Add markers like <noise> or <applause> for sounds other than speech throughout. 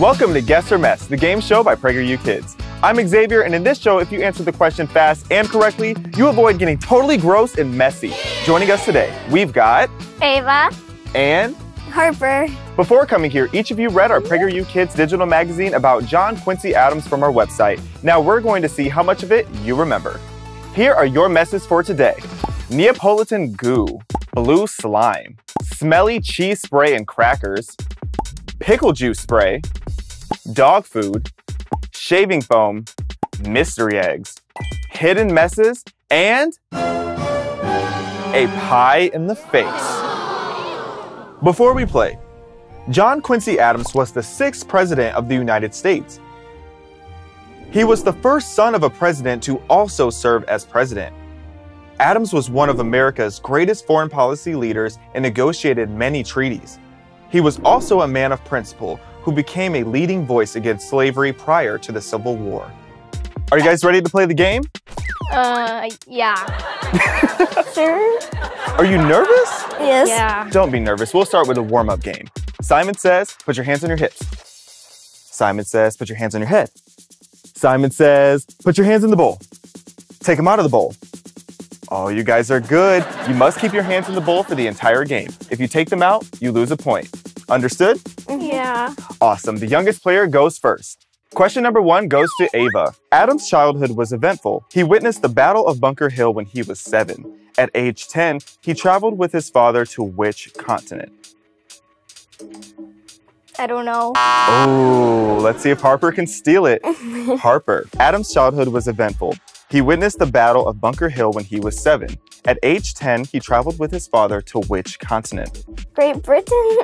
Welcome to Guess or Mess, the game show by PragerU Kids. I'm Xavier, and in this show, if you answer the question fast and correctly, you avoid getting totally gross and messy. Joining us today, we've got Ava, and Harper. Before coming here, each of you read our PragerU Kids digital magazine about John Quincy Adams from our website. Now we're going to see how much of it you remember. Here are your messes for today. Neapolitan goo, blue slime, smelly cheese spray and crackers, pickle juice spray, dog food, shaving foam, mystery eggs, hidden messes, and a pie in the face. Before we play, John Quincy Adams was the sixth president of the United States. He was the first son of a president to also serve as president. Adams was one of America's greatest foreign policy leaders and negotiated many treaties. He was also a man of principle who became a leading voice against slavery prior to the Civil War. Are you guys ready to play the game? Uh, yeah. <laughs> sure? Are you nervous? Yes. Yeah. Don't be nervous. We'll start with a warm up game. Simon says, put your hands on your hips. Simon says, put your hands on your head. Simon says, put your hands in the bowl. Take them out of the bowl. Oh, you guys are good. You must keep your hands in the bowl for the entire game. If you take them out, you lose a point. Understood? Yeah. Awesome. The youngest player goes first. Question number one goes to Ava. Adam's childhood was eventful. He witnessed the Battle of Bunker Hill when he was seven. At age 10, he traveled with his father to which continent? I don't know. Oh, let's see if Harper can steal it. <laughs> Harper. Adam's childhood was eventful. He witnessed the Battle of Bunker Hill when he was seven. At age 10, he traveled with his father to which continent? Great Britain?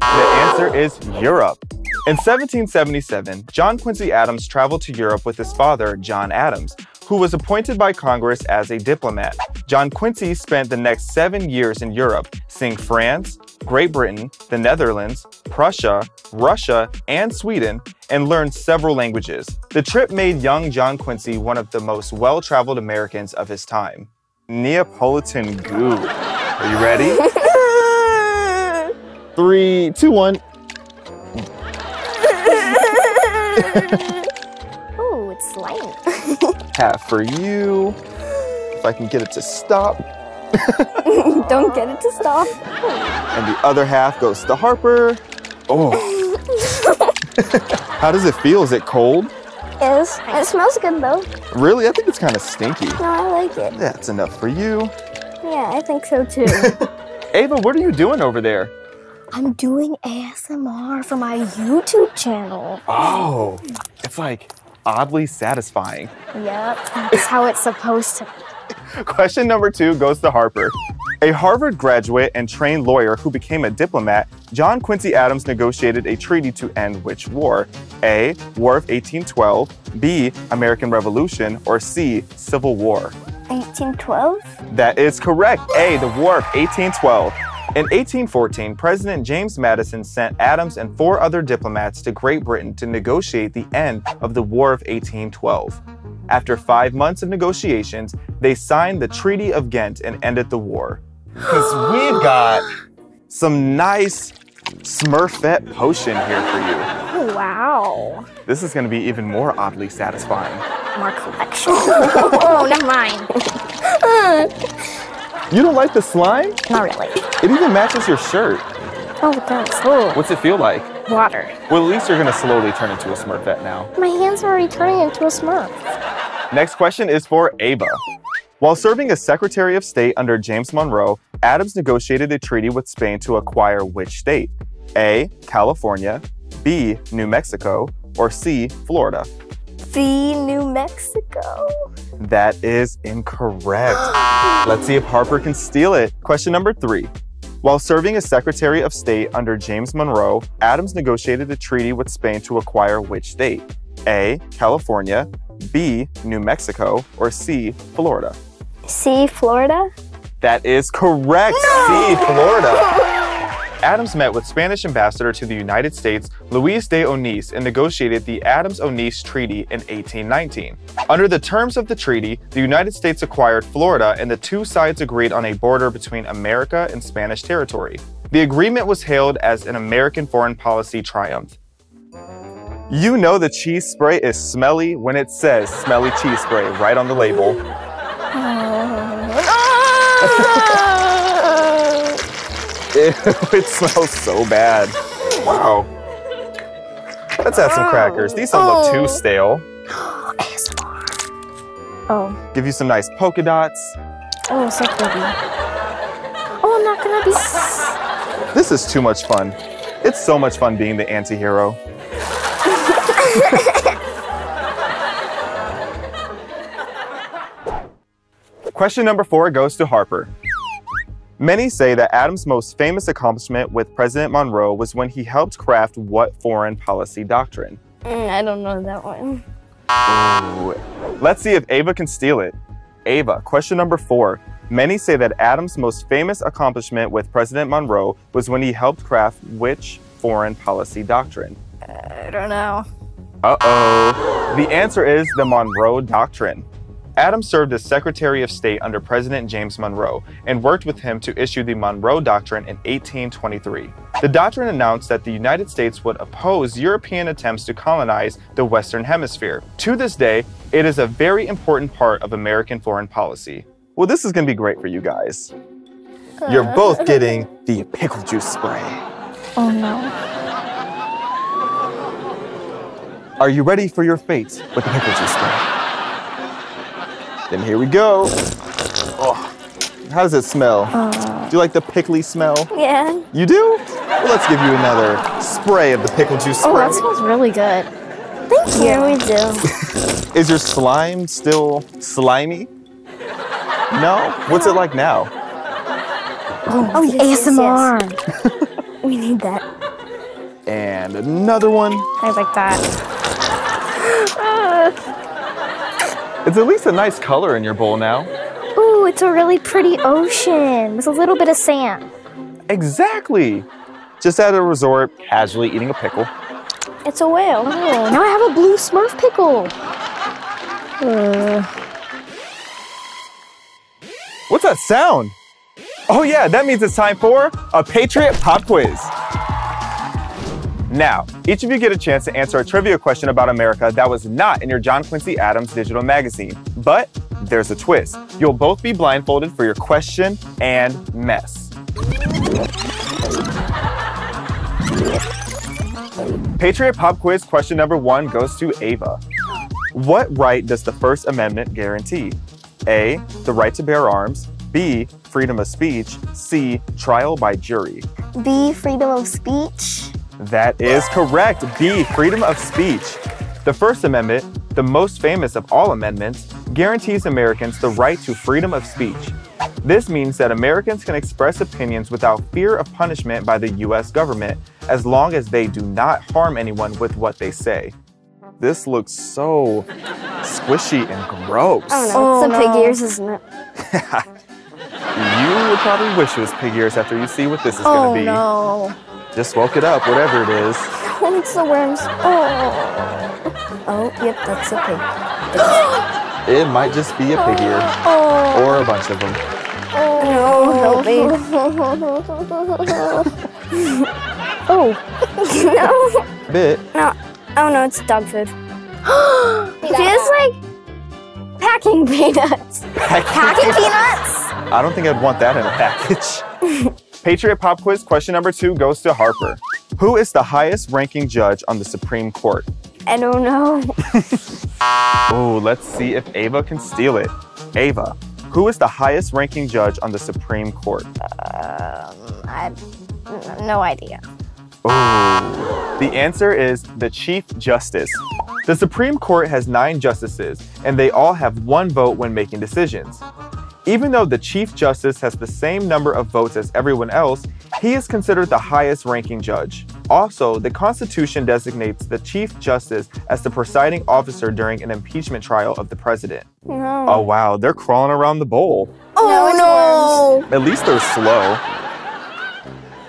The answer is Europe. In 1777, John Quincy Adams traveled to Europe with his father, John Adams, who was appointed by Congress as a diplomat. John Quincy spent the next seven years in Europe, seeing France, Great Britain, the Netherlands, Prussia, Russia, and Sweden, and learned several languages. The trip made young John Quincy one of the most well traveled Americans of his time. Neapolitan goo. Are you ready? <laughs> Three, two, one. <laughs> it's. <laughs> Half for you. If I can get it to stop. <laughs> don't get it to stop. And the other half goes to Harper. Oh. <laughs> How does it feel? Is it cold? Yes. It smells good though. Really? I think it's kind of stinky. No, I like it. That's enough for you. Yeah, I think so too. Ava, what are you doing over there? I'm doing ASMR for my YouTube channel. Oh, it's like oddly satisfying. Yep, that's how it's supposed to Question number two goes to Harper. A Harvard graduate and trained lawyer who became a diplomat, John Quincy Adams negotiated a treaty to end which war? A. War of 1812, B. American Revolution, or C. Civil War? 1812? That is correct. A. The War of 1812. In 1814, President James Madison sent Adams and four other diplomats to Great Britain to negotiate the end of the War of 1812. After five months of negotiations, they signed the Treaty of Ghent and ended the war. Because we've got some nice Smurfette potion here for you. Wow. This is going to be even more oddly satisfying. More collection. <laughs> oh, never mind. <laughs> You don't like the slime? Not really. It even matches your shirt. Oh, it does. Oh, What's it feel like? water. Well, at least you're going to slowly turn into a Smurfette now. My hands are already turning into a smurf. Next question is for Ava. While serving as Secretary of State under James Monroe, Adams negotiated a treaty with Spain to acquire which state? A. California, B. New Mexico, or C. Florida? The New Mexico. That is incorrect. Let's see if Harper can steal it. Question number three. While serving as Secretary of State under James Monroe, Adams negotiated a treaty with Spain to acquire which state? A. California, B. New Mexico, or C. Florida? C. Florida? That is correct. C. Florida. <laughs> Adams met with Spanish ambassador to the United States, Luis de Onís, and negotiated the Adams-Onís Treaty in 1819. Under the terms of the treaty, the United States acquired Florida and the two sides agreed on a border between America and Spanish territory. The agreement was hailed as an American foreign policy triumph. You know the cheese spray is smelly when it says smelly cheese spray right on the label. Oh. <laughs> Ah! Ew, <laughs> it smells so bad. Wow. Let's add some crackers. These don't look too Oh. stale. <gasps> ASMR. Oh, Give you some nice polka dots. oh, so pretty. Oh, I'm not gonna be. This is too much fun. It's so much fun being the anti-hero. <laughs> Question number four goes to Harper. Many say that Adams' most famous accomplishment with President Monroe was when he helped craft what foreign policy doctrine? Mm, I don't know that one. Ooh. Let's see if Ava can steal it. Ava, question number four. Many say that Adams' most famous accomplishment with President Monroe was when he helped craft which foreign policy doctrine? I don't know. Uh oh. The answer is the Monroe Doctrine. Adams served as Secretary of State under President James Monroe and worked with him to issue the Monroe Doctrine in 1823. The doctrine announced that the United States would oppose European attempts to colonize the Western Hemisphere. To this day, it is a very important part of American foreign policy. Well, this is going to be great for you guys. You're both <laughs> getting the pickle juice spray. Oh no. Are you ready for your fate with the pickle juice spray? Then here we go. Oh, how does it smell? Uh, do you like the pickly smell? Yeah. You do? Well, let's give you another spray of the pickle juice Oh, that smells really good. Thank you. Yeah, we do. <laughs> Is your slime still slimy? No? What's it like now? Oh, oh ASMR. <laughs> we need that. And another one. I like that. <gasps> Ah. It's at least a nice color in your bowl now. Ooh, it's a really pretty ocean with a little bit of sand. Exactly. Just at a resort, casually eating a pickle. It's a whale. Oh, now I have a blue Smurf pickle. Uh, What's that sound? Oh yeah, that means it's time for a Patriot Pop Quiz. Now, each of you get a chance to answer a trivia question about America that was not in your John Quincy Adams digital magazine. But there's a twist. You'll both be blindfolded for your question and mess. Patriot Pop Quiz question number one goes to Ava. What right does the First Amendment guarantee? A. The right to bear arms. B. Freedom of speech. C. Trial by jury. B, freedom of speech. That is correct. B. Freedom of speech. The First Amendment, the most famous of all amendments, guarantees Americans the right to freedom of speech. This means that Americans can express opinions without fear of punishment by the US government as long as they do not harm anyone with what they say. This looks so squishy and gross. Oh, it's the pig no. ears, isn't it? <laughs> You would probably wish it was pig ears after you see what this is Oh gonna be. no. Just woke it up, whatever it is. Oh, it's the worms. Oh. Oh, yep, that's a pig. <gasps> It might just be a pig ear. Oh. Or a bunch of them. No, help me. oh. no. <laughs> Bit. <laughs> No. Oh no, it's dog food. <gasps> it feels like packing peanuts. <laughs> packing peanuts. I don't think I'd want that in a package. <laughs> Patriot Pop Quiz question number two goes to Harper. Who is the highest ranking judge on the Supreme Court? I don't know. <laughs> Oh, let's see if Ava can steal it. Ava, who is the highest ranking judge on the Supreme Court? Um, I n- no idea. Oh, the answer is the Chief Justice. The Supreme Court has nine justices, and they all have one vote when making decisions. Even though the Chief Justice has the same number of votes as everyone else, he is considered the highest ranking judge. Also, the Constitution designates the Chief Justice as the presiding officer during an impeachment trial of the president. No. Oh wow, they're crawling around the bowl. Oh no. At least they're slow.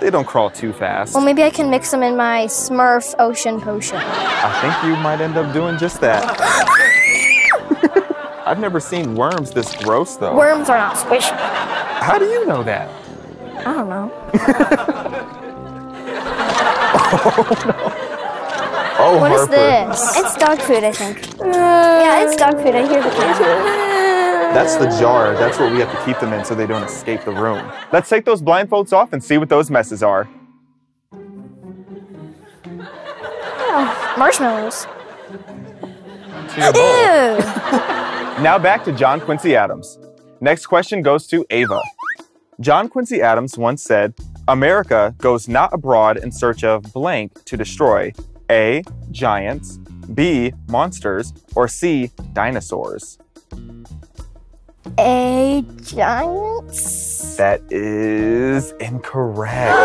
They don't crawl too fast. Well, maybe I can mix them in my Smurf Ocean Potion. I think you might end up doing just that. <laughs> I've never seen worms this gross though. Worms are not squishy. How do you know that? I don't know. <laughs> Oh, What is Harper. this? It's dog food, I think. Uh, Yeah, it's dog food. I hear the kids. That's the jar. That's what we have to keep them in so they don't escape the room. Let's take those blindfolds off and see what those messes are. Marshmallows. To your bowl. Ew. <laughs> Now back to John Quincy Adams. Next question goes to Ava. John Quincy Adams once said, America goes not abroad in search of blank to destroy A. Giants, B. Monsters, or C. Dinosaurs. A giants. That is incorrect.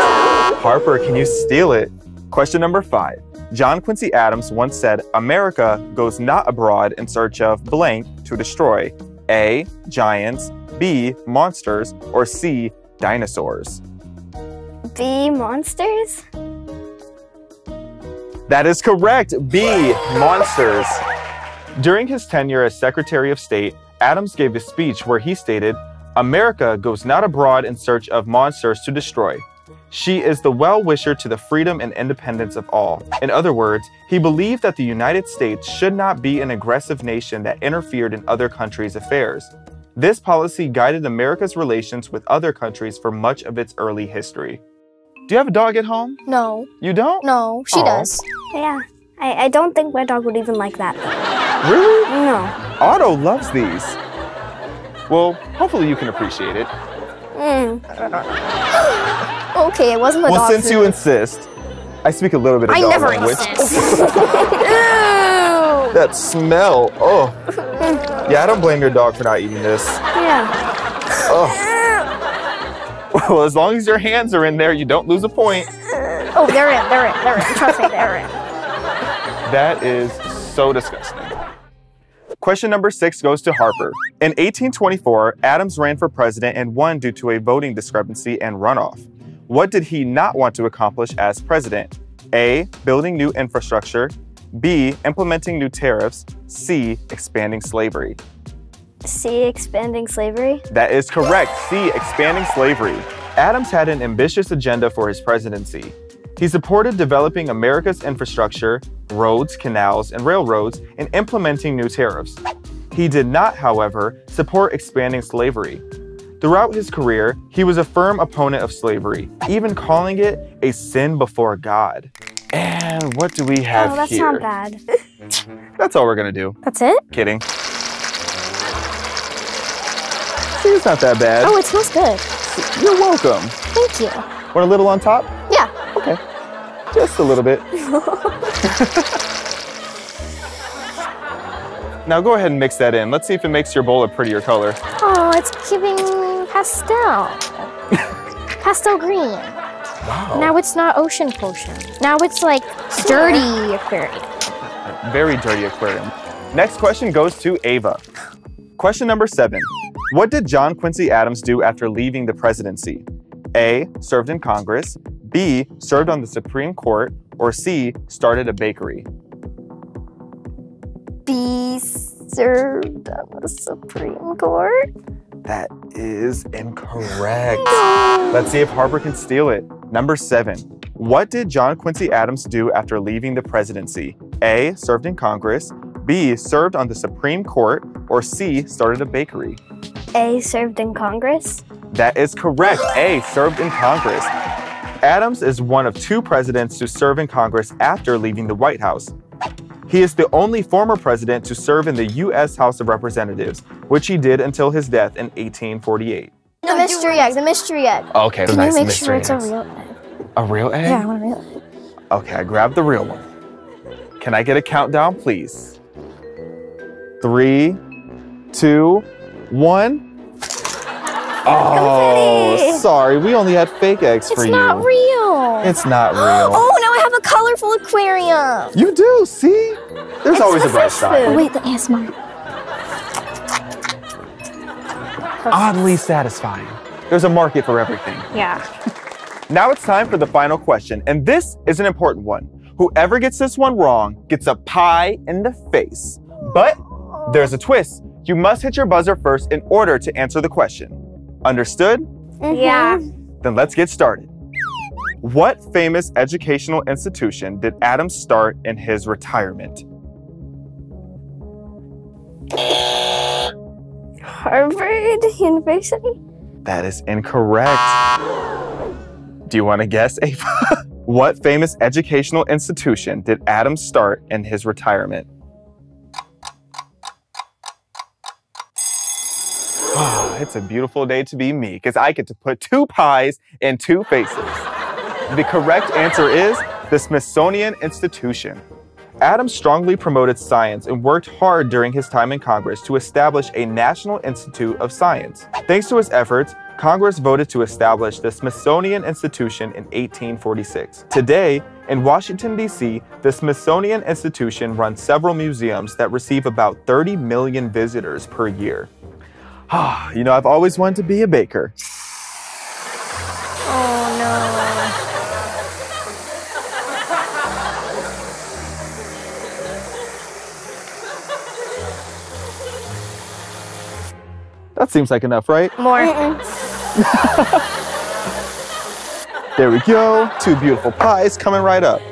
Harper, can you steal it? Question number five. John Quincy Adams once said, America goes not abroad in search of blank to destroy A. Giants, B. Monsters, or C. Dinosaurs. B monsters? That is correct. B. Monsters. During his tenure as Secretary of State, Adams gave a speech where he stated, America goes not abroad in search of monsters to destroy. She is the well wisher to the freedom and independence of all. In other words, he believed that the United States should not be an aggressive nation that interfered in other countries' affairs. This policy guided America's relations with other countries for much of its early history. Do you have a dog at home? No, You don't? no, she Aw. does. Yeah. I, I don't think my dog would even like that. Really? No. Otto loves these. Well, hopefully you can appreciate it. Mm. <laughs> Okay, it wasn't the well, since food. you insist, I speak a little bit of I dog never language. <laughs> That smell. Oh. Yeah, I don't blame your dog for not eating this. Yeah. Oh. Well, as long as your hands are in there, you don't lose a point. Oh, they're in, they're in, they're in. Trust me, they're in. That is so disgusting. Question number six goes to Harper. In 1824, Adams ran for president and won due to a voting discrepancy and runoff. What did he not want to accomplish as president? A. Building new infrastructure. B. Implementing new tariffs. C. Expanding slavery. C, expanding slavery. That is correct. C. Expanding slavery. Adams had an ambitious agenda for his presidency. He supported developing America's infrastructure, roads, canals, and railroads, and implementing new tariffs. He did not, however, support expanding slavery. Throughout his career, he was a firm opponent of slavery, even calling it a sin before God. And what do we have oh, that's here? not bad. <laughs> That's all we're gonna do. That's it? Kidding. See, it's not that bad. Oh, it smells good. You're welcome. Thank you. Want a little on top? Yeah. Okay. Just a little bit. <laughs> now go ahead and mix that in. Let's see if it makes your bowl a prettier color. Oh, it's giving pastel. <laughs> pastel green. Wow. Now it's not ocean potion. Now it's like dirty aquarium. Very dirty aquarium. Next question goes to Ava. Question number seven. What did John Quincy Adams do after leaving the presidency? A. Served in Congress. B. Served on the Supreme Court. Or C. Started a bakery. B, served on the Supreme Court. That is incorrect. Let's see if Harper can steal it. Number seven. What did John Quincy Adams do after leaving the presidency? A. Served in Congress. B. Served on the Supreme Court. Or C. Started a bakery. A, served in Congress. That is correct. A. Served in Congress. Adams is one of two presidents to serve in Congress after leaving the White House. He is the only former president to serve in the U.S. House of Representatives, which he did until his death in 1848. The mystery egg, the mystery egg. Okay, Can you make sure it's a real egg? A real egg? Yeah, I want a real egg. Okay, I grabbed the real one. Can I get a countdown, please? Three, two, one. Oh, Confetti. sorry. We only had fake eggs for It's you. not real. It's not real. <gasps> Oh, now I have a colorful aquarium. You do, see? There's It's always a bright fish side. Oh, food. wait, the ASMR. Oddly satisfying. There's a market for everything. Yeah. Now it's time for the final question, and this is an important one. Whoever gets this one wrong gets a pie in the face. But there's a twist. You must hit your buzzer first in order to answer the question. Understood? Mm-hmm. Yeah. Then let's get started. What famous educational institution did Adams start in his retirement? Harvard University? That is incorrect. Do you want to guess, Ava? <laughs> what famous educational institution did Adams start in his retirement? It's a beautiful day to be me because I get to put two pies in two faces. The correct answer is the Smithsonian Institution. Adams strongly promoted science and worked hard during his time in Congress to establish a National Institute of Science. Thanks to his efforts, Congress voted to establish the Smithsonian Institution in 1846. Today, in Washington, D.C., the Smithsonian Institution runs several museums that receive about 30 million visitors per year. Ah, you know, I've always wanted to be a baker. Oh no. That seems like enough, right? More. <laughs> There we go. Two beautiful pies coming right up.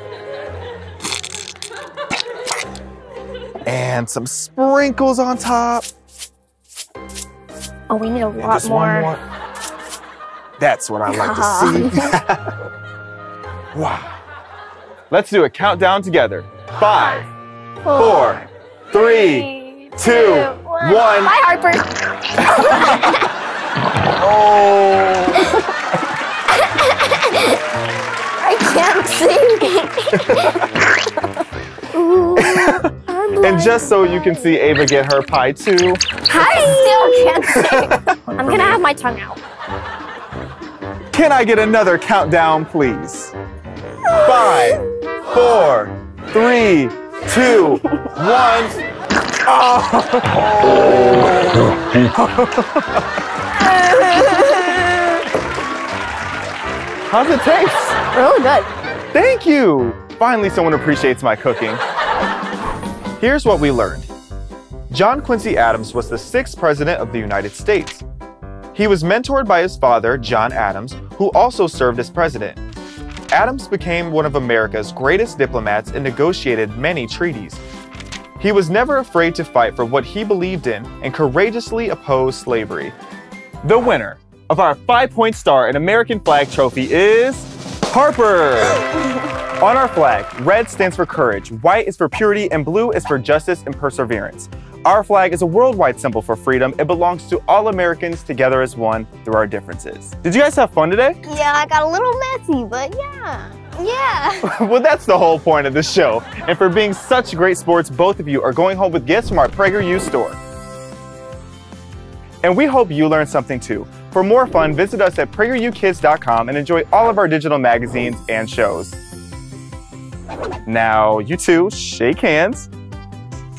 And some sprinkles on top. Oh, we need a And lot just one more. more. That's what I like to <laughs> see. <laughs> wow. Let's do a countdown together. Five, four, three, two, one. Bye, Harper. <laughs> Oh. I can't sing. Ooh, I'm And just so you can see Ava get her pie too, I still can't <laughs> sing. I'm gonna have my tongue out. can I get another countdown, please? Five, four, three, two, one. Oh. <laughs> How's it taste? Really good. Thank you! Finally, someone appreciates my cooking. Here's what we learned John Quincy Adams was the sixth president of the United States. He was mentored by his father, John Adams, who also served as president. Adams became one of America's greatest diplomats and negotiated many treaties. He was never afraid to fight for what he believed in and courageously opposed slavery. The winner of our five point star and American flag trophy is Harper. On our flag, red stands for courage, white is for purity, and blue is for justice and perseverance. Our flag is a worldwide symbol for freedom. It belongs to all Americans together as one through our differences. Did you guys have fun today? Yeah, I got a little messy, but yeah. Yeah. <laughs> well, that's the whole point of the show. And for being such great sports, both of you are going home with gifts from our PragerU store. And we hope you learned something too. For more fun, visit us at PragerUKids.com and enjoy all of our digital magazines and shows. Now, you two, shake hands.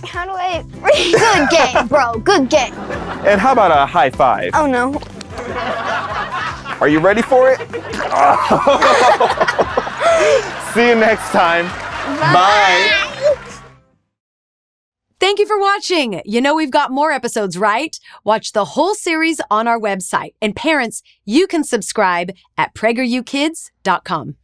How do I? <laughs> Good game, bro. Good game. And how about a high five? Oh no. Are you ready for it? <laughs> See you next time. Bye. Thank you for watching. You know we've got more episodes, right? Watch the whole series on our website. And parents, you can subscribe at pragerukids.com.